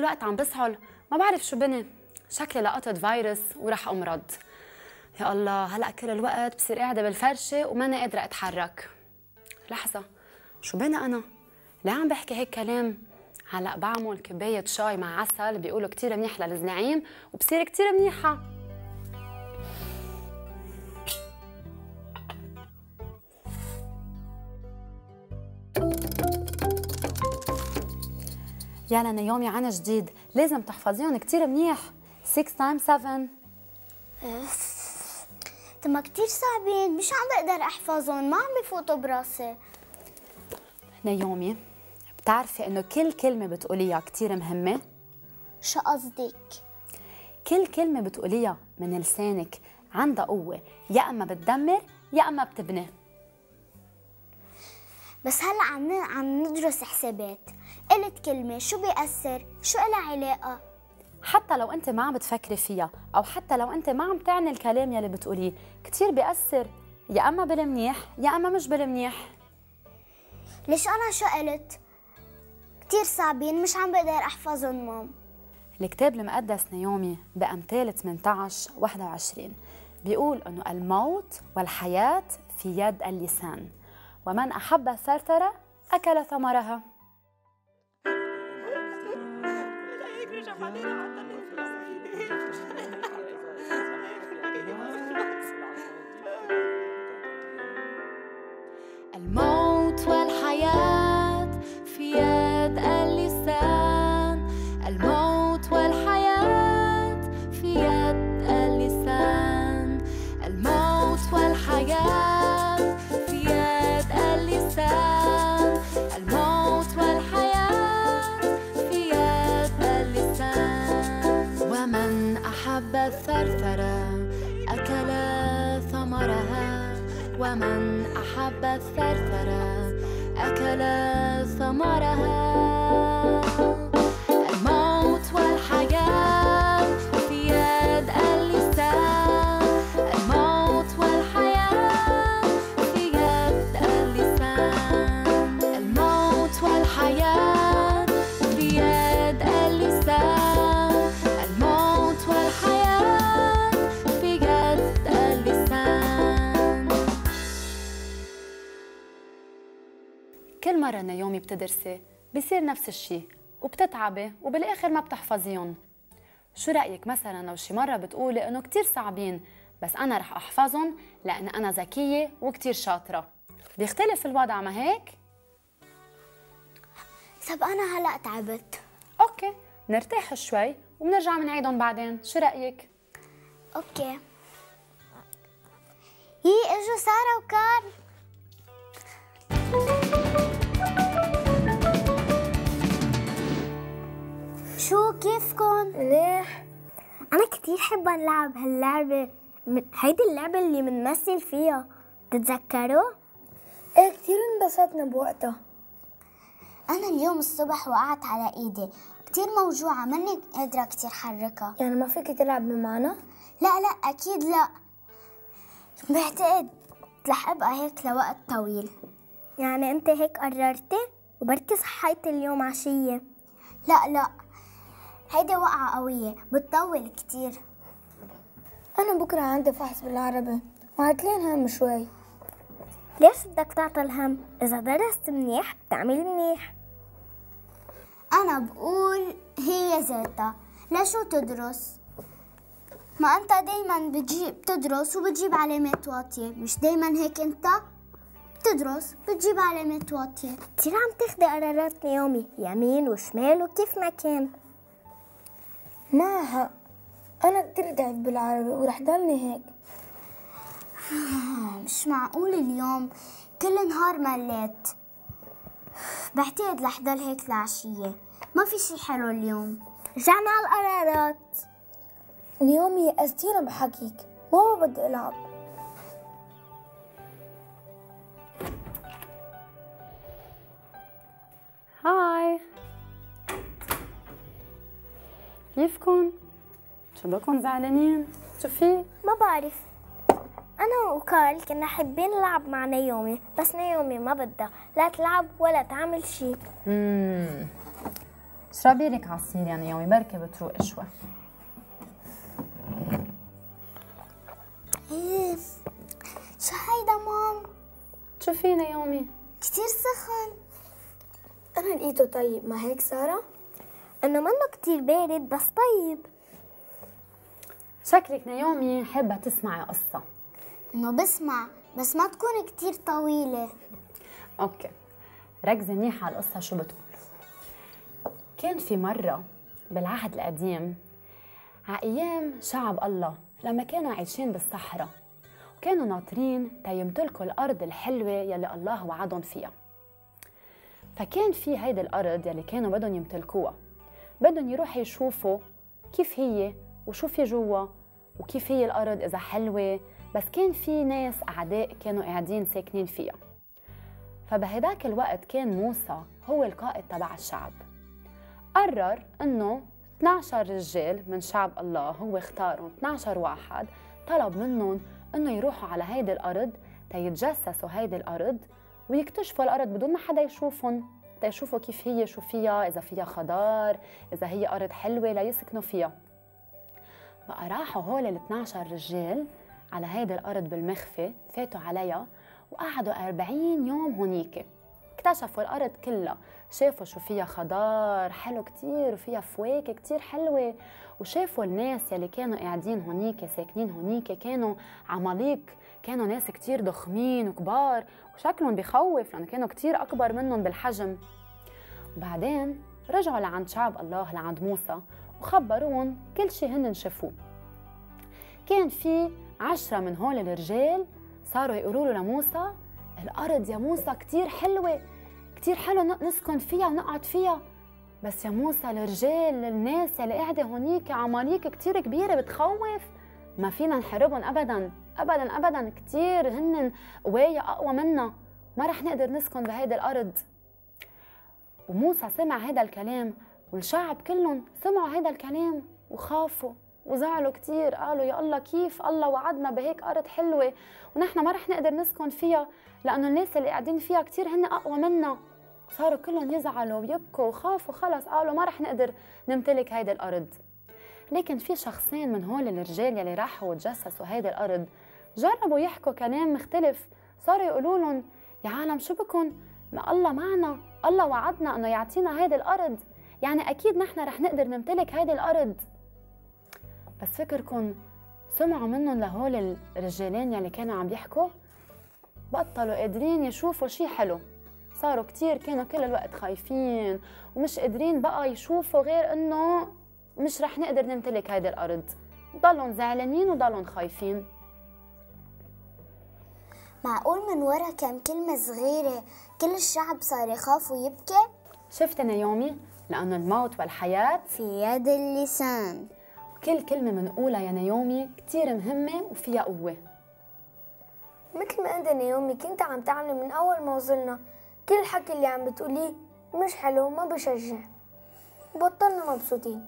الوقت عم بسهل ما بعرف شو بني شكلي لقطت فيروس ورح أمرض يا الله هلأ كل الوقت بصير قاعدة بالفرشة وماني قادرة أتحرك لحظة شو بني أنا؟ ليه عم بحكي هيك كلام؟ هلأ بعمل كوباية شاي مع عسل بيقولوا كتير منيح للزناعين وبصير كتير منيحة يلا نيومي عنا جديد. لازم تحفظيهم كتير منيح. 6 times 7 تما كتير صعبين. مش عم بقدر أحفظهم. ما عم بفوتوا براسي. نيومي بتعرفي إنه كل كلمة بتقوليها كتير مهمة؟ شو قصدك؟ كل كلمة بتقوليها من لسانك عندها قوة. يا أما بتدمر يا أما بتبني. بس هلا عم عم ندرس حسابات. قلت كلمة شو بيأثر؟ شو إلها علاقة؟ حتى لو أنت ما عم بتفكري فيها أو حتى لو أنت ما عم تعني الكلام يلي بتقوليه كتير بيأثر يا أما بالمنيح يا أما مش بالمنيح ليش أنا شو قلت؟ كتير صعبين مش عم بقدر أحفظهم مام الكتاب المقدس نيومي بأمثال 18 21 بيقول إنه الموت والحياة في يد اللسان ومن أحب الثرثرة أكل ثمرها الموت ومن أحب الثرثرة أكل ثمرها. مرة نيومي بتدرسي بصير نفس الشي وبتتعبي وبالآخر ما بتحفظيهم. شو رأيك مثلا لو شي مرة بتقولي إنه كتير صعبين بس أنا رح أحفظهم لأن أنا ذكية وكتير شاطرة؟ بيختلف الوضع ما هيك؟ طب أنا هلأ تعبت. okay نرتاح شوي وبنرجع بنعيدهم بعدين شو رأيك؟ okay. هي إجوا سارة وكار. شو كيفكن؟ منيح. أنا كتير حب نلعب هاللعبة. هيدي اللعبة اللي بنمثل فيها. تتذكروا؟ إيه كتير انبسطنا بوقتها. أنا اليوم الصبح وقعت على إيدي. كتير موجوعة ماني قادرة كتير حركها يعني ما فيك تلعب معنا؟ لا لا أكيد لا. بعتقد رح أبقى هيك لوقت طويل. يعني أنت هيك قررتي؟ وبركي صحيتي اليوم عشية. لا لا. هيدي وقعة قوية بتطول كتير. أنا بكرة عندي فحص بالعربي. وعتلين هم شوي. ليش بدك تعطي الهم؟ إذا درست منيح بتعمل منيح. أنا بقول هي ذاتها. لشو تدرس؟ ما أنت دايما بتجيب بتدرس وبتجيب علامات واطية. مش دايما هيك أنت؟ بتدرس بتجيب علامات واطية. كتير عم تاخدي قرارات يومي يمين وشمال وكيف ما كان. معها أنا كتير ضعيف بالعربي ورح ضلني هيك. مش معقول اليوم كل نهار مليت. بعتقد رح ضل هيك العشية ما في شي حلو اليوم. رجعنا على القرارات. نيومي يأستينا بحكيك ما بدي ألعب. هاي كيفكن؟ شو بكون زعلانين؟ شو في؟ ما بعرف أنا وكارل كنا حابين نلعب مع نيومي بس نيومي ما بدها لا تلعب ولا تعمل شي اممم اشربي لك عصير يا نيومي بركي بتروق شوي إيه شو هيدا مام شو في نيومي؟ كتير سخن أنا لقيته طيب ما هيك سارة؟ إنه منه كتير بارد بس طيب. شكلك نيومي حابة تسمعي قصة. إنه بسمع بس ما تكون كتير طويلة. أوكي. ركزي منيح على القصة شو بتقول. كان في مرة بالعهد القديم على أيام شعب الله لما كانوا عايشين بالصحراء وكانوا ناطرين تيمتلكوا الأرض الحلوة يلي الله وعدهم فيها. فكان في هيدي الأرض يلي كانوا بدهم يمتلكوها. بدهم يروحوا يشوفوا كيف هي وشو في جوا وكيف هي الأرض إذا حلوة. بس كان في ناس أعداء كانوا قاعدين ساكنين فيها. فبهداك الوقت كان موسى هو القائد تبع الشعب. قرر إنه 12 رجال من شعب الله هو اختارهم 12 واحد طلب منهم إنه يروحوا على هيدي الأرض تيتجسسوا هيدي الأرض ويكتشفوا الأرض بدون ما حدا يشوفهم. تيشوفوا كيف هي شو فيها إذا فيها خضار إذا هي أرض حلوة ليسكنوا فيها. بقى راحوا هول ال 12 رجال على هيدي الأرض بالمخفى فاتوا عليها وقعدوا 40 يوم هونيك. اكتشفوا الأرض كلها شافوا شو فيها خضار حلو كتير وفيها فواكه كتير حلوة. وشافوا الناس يلي كانوا قاعدين هونيك ساكنين هونيك كانوا عماليق كانوا ناس كتير ضخمين وكبار وشكلهم بخوف لأنه كانوا كتير أكبر منهم بالحجم. وبعدين رجعوا لعند شعب الله لعند موسى وخبروهم كل شي هن شافوه. كان في عشرة من هول الرجال صاروا يقولوا له لموسى الأرض يا موسى كتير حلوة كتير حلو نسكن فيها ونقعد فيها. بس يا موسى الرجال الناس اللي قاعدة هونيك عماليق كتير كبيرة بتخوف ما فينا نحاربهم أبدا. أبدا أبدا. كتير هن قوايا أقوى منا. ما رح نقدر نسكن بهيدي الأرض. وموسى سمع هذا الكلام والشعب كلهم سمعوا هذا الكلام وخافوا وزعلوا كتير. قالوا يا الله كيف؟ الله وعدنا بهيك أرض حلوة ونحن ما رح نقدر نسكن فيها لأنه الناس اللي قاعدين فيها كتير هن أقوى منا. صاروا كلهم يزعلوا ويبكوا وخافوا خلص. قالوا ما رح نقدر نمتلك هيدي الأرض. لكن في شخصين من هول الرجال يلي راحوا وتجسسوا هيدي الأرض. جربوا يحكوا كلام مختلف. صاروا يقولوا لهم يا عالم شو بكون ما الله معنا الله وعدنا إنه يعطينا هيدي الأرض. يعني أكيد نحن رح نقدر نمتلك هيدي الأرض. بس فكركم سمعوا منهم لهول الرجالين يلي كانوا عم يحكوا؟ بطلوا قادرين يشوفوا شي حلو. صاروا كتير كانوا كل الوقت خايفين ومش قادرين بقى يشوفوا غير إنه مش رح نقدر نمتلك هيدي الأرض. ضلهم زعلانين وضلهم خايفين. معقول من ورا كم كلمة صغيرة كل الشعب صار يخاف ويبكي؟ شفت نيومي لأنه الموت والحياة في يد اللسان. كل كلمة منقولها يا نيومي كتير مهمة وفيها قوة. مثل ما انت نيومي كنت عم تعملي من أول ما وصلنا. كل الحكي اللي عم بتقوليه مش حلو ما بشجع. بطلنا مبسوطين.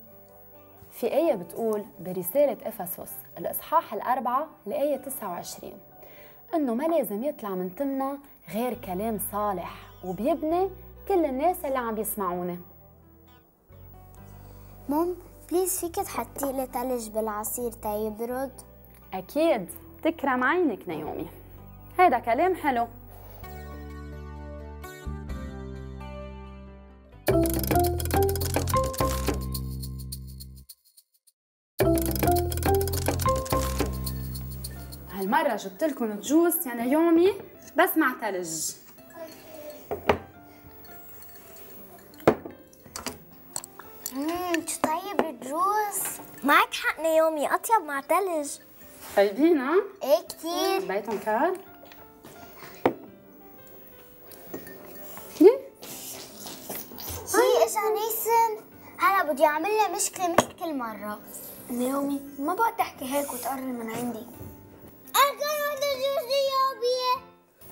في آية بتقول برسالة أفسس الإصحاح الأربعة لآية 29 إنه ما لازم يطلع من تمنا غير كلام صالح وبيبني كل الناس اللي عم يسمعونا مام please فيك تحطي لي تلج بالعصير تيبرد أكيد تكرم عينك نيومي هيدا كلام حلو. هالمرة جبت لكم جوس يعني يومي بس مع ثلج شو طيب الجوز معك حق نيومي أطيب مع تلج. طيبين ها؟ إيه كتير. بيتهم كار؟ هي اجا نيسن. هلا بدي أعمل لها مشكلة مثل كل مرة. نيومي ما بقى تحكي هيك وتقرر من عندي. أكل الجوز يابي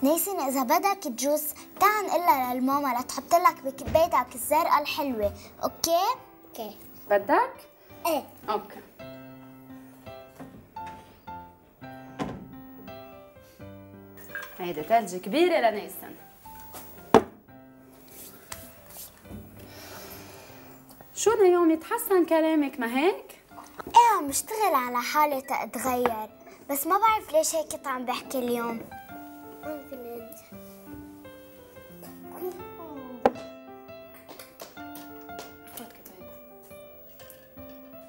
نيسن إذا بدك جوز تعال نقلها للماما لتحط لك بكبايتك الزرقاء الحلوة، أوكي؟ okay بدك؟ إيه okay هيدي ثلج كبيرة لنيسن شو نيومي تحسن كلامك ما هيك؟ إيه عم بشتغل على حالي تتغير بس ما بعرف ليش هيك كنت عم بحكي اليوم.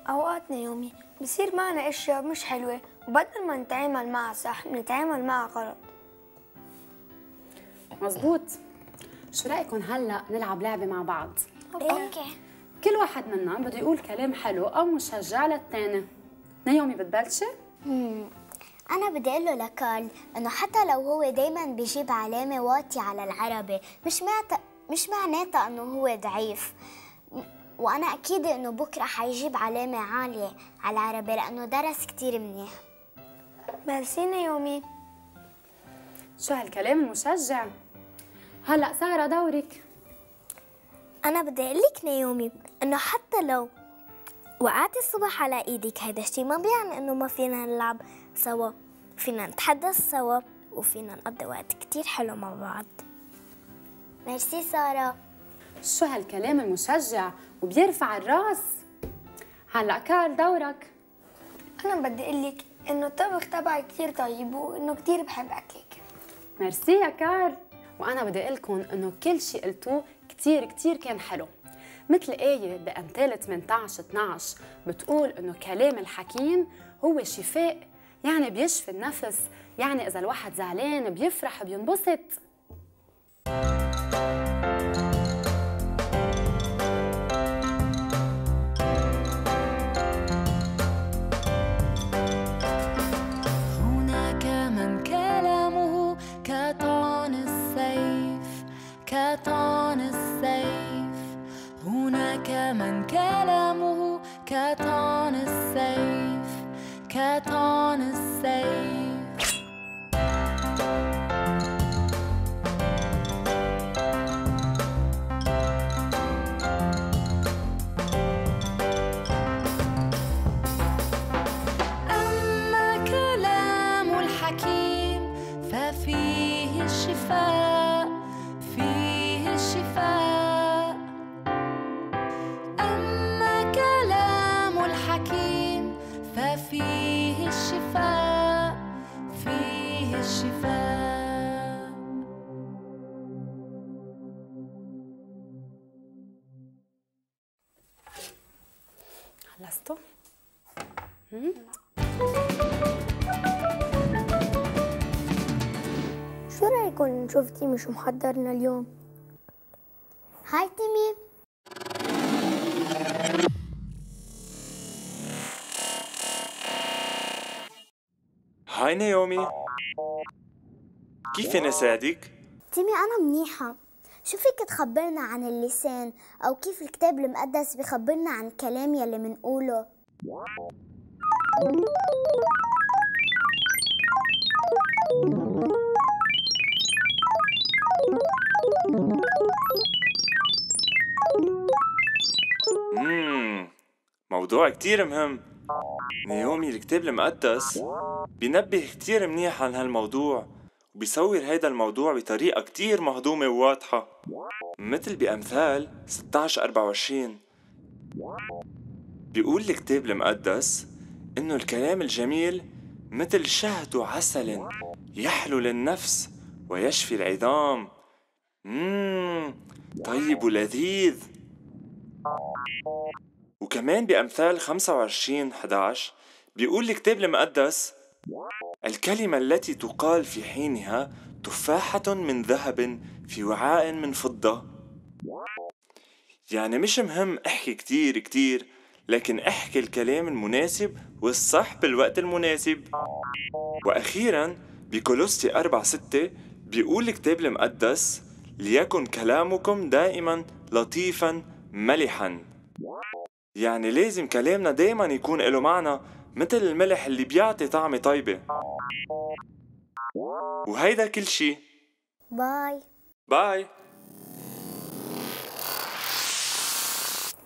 اوقات نيومي بصير معنا أشياء مش حلوة وبدل ما نتعامل معها صح نتعامل معها غلط. مزبوط. شو رأيكم هلا نلعب لعبة مع بعض؟ OK. كل واحد منا بده يقول كلام حلو أو مشجع للتاني. نيومي بتبلشي؟ أنا بدي أقول له لكارل إنه حتى لو هو دايما بيجيب علامة واطية على العربي مش معناتها مش معناتها إنه هو ضعيف. وأنا أكيد إنه بكرة حيجيب علامة عالية على العربي لأنه درس كتير منيح. ميرسي نيومي شو هالكلام المشجع؟ هلأ سارة دورك. أنا بدي أقول لك نيومي إنه حتى لو وقعتي الصبح على إيدك هيدا الشي ما بيعني إنه ما فينا نلعب. سوا. فينا نتحدث سوا وفينا نقضي وقت كتير حلو مع بعض. ميرسي سارة. شو هالكلام المشجع وبيرفع الراس؟ هلا كارل دورك. أنا بدي أقول لك إنه الطبخ تبعي كتير طيب وإنه كتير بحب أكلك. ميرسي يا كارل وأنا بدي أقول لكم إنه كل شيء قلتوه كتير كتير كان حلو. مثل آية بأمثال 18 12 بتقول إنه كلام الحكيم هو شفاء يعني بيشفي النفس يعني إذا الواحد زعلان بيفرح بينبسط. هناك من كلامه كطعن السيف كطعن السيف. هناك من كلامه كطعن السيف كطعن شو رايكم شفتي مش محضرنا اليوم. هاي تيمي. هاي نيومي. كيف أنا ساعدك؟ تيمي أنا منيحة. شو فيك تخبرنا عن اللسان أو كيف الكتاب المقدس بيخبرنا عن الكلام يلي منقوله. موضوع كتير مهم. نيومي الكتاب المقدس بينبه كتير منيح عن هالموضوع وبيصور هيدا الموضوع بطريقة كتير مهضومة وواضحة. مثل بأمثال 16 24 بيقول الكتاب المقدس إنه الكلام الجميل مثل شهد عسل يحلو للنفس ويشفي العظام. مم طيب ولذيذ. وكمان بأمثال 25 11 بيقول الكتاب المقدس الكلمة التي تقال في حينها تفاحة من ذهب في وعاء من فضة. يعني مش مهم احكي كتير كتير لكن احكي الكلام المناسب والصح بالوقت المناسب. وأخيرا بكولوستي أربع ستة بيقول الكتاب المقدس ليكن كلامكم دائما لطيفا ملحا يعني لازم كلامنا دايما يكون له معنى مثل الملح اللي بيعطي طعمة طيبة. وهيدا كل شي. باي. باي.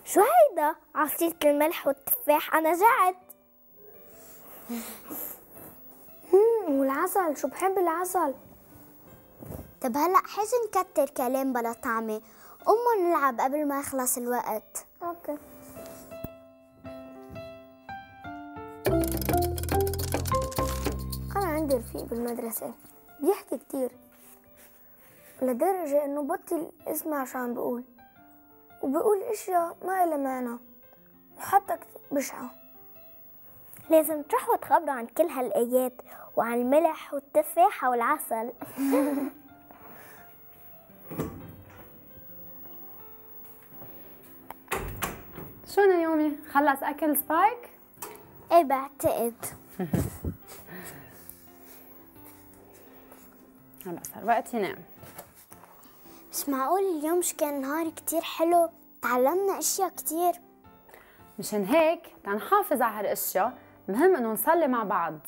شو هيدا؟ عصيرة الملح والتفاح؟ أنا جعت. والعسل. شو بحب العسل؟ طب هلأ حاج نكتر كلام بلا طعمة. قوموا نلعب قبل ما يخلص الوقت. أوكي. أنا عندي رفيق بالمدرسة بيحكي كتير لدرجة إنه بطل اسمع شو عم بقول وبقول أشياء ما إلها معنى وحتى كتير بشعة. لازم تروحوا تخبروا عن كل هالآيات وعن الملح والتفاحة والعسل. شو نيومي خلص أكل سبايك؟ إيه بعتقد هلا صار وقت ينام مش معقول اليوم مش كان نهار كتير حلو. تعلمنا أشياء كتير. مشان هيك تنحافظ على هالأشياء. مهم إنه نصلي مع بعض.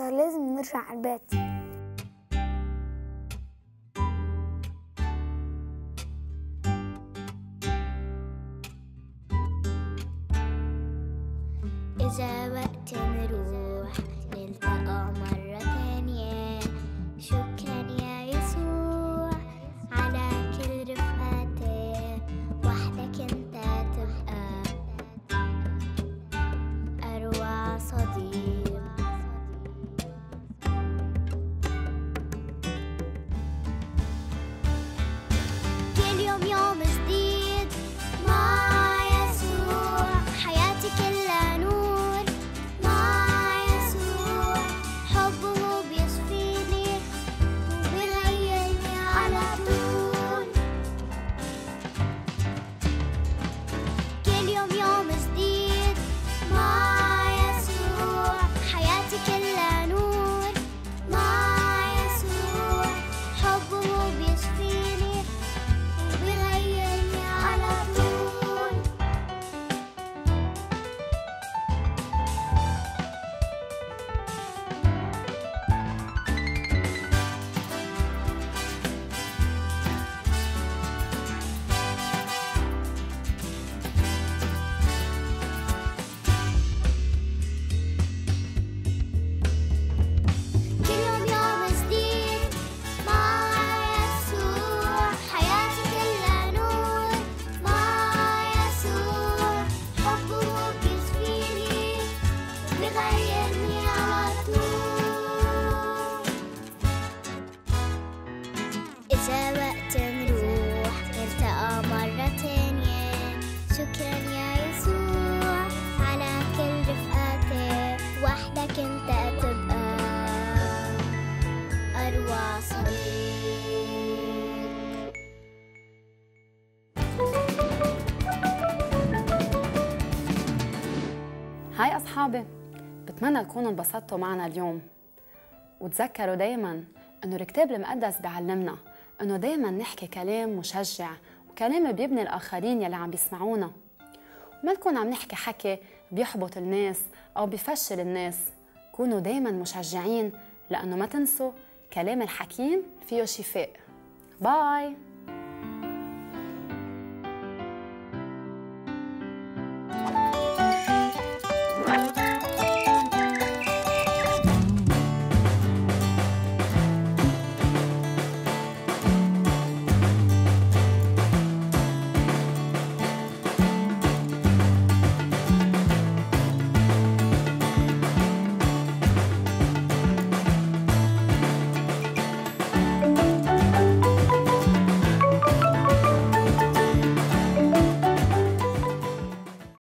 لازم نرجع على البيت. أصحابي بتمنى تكونوا انبسطتوا معنا اليوم. وتذكروا دايما إنه الكتاب المقدس بيعلمنا إنه دايما نحكي كلام مشجع وكلام بيبني الآخرين يلي عم بيسمعونا. وما نكون عم نحكي حكي بيحبط الناس أو بفشل الناس. كونوا دايما مشجعين لإنه ما تنسوا كلام الحكيم فيه شفاء. باي!